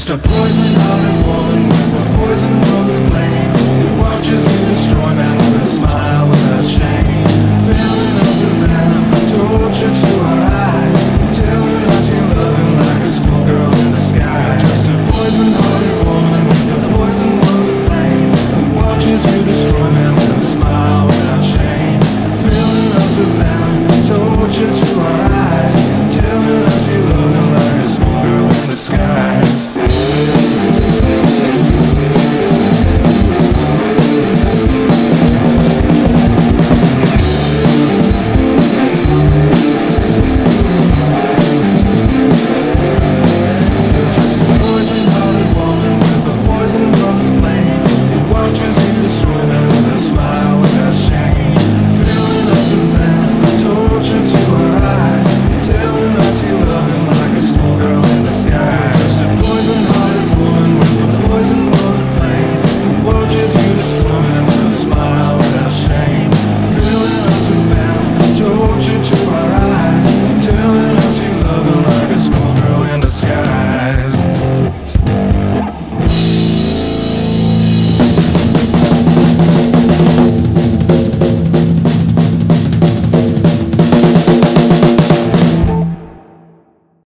Just a poison-hearted woman.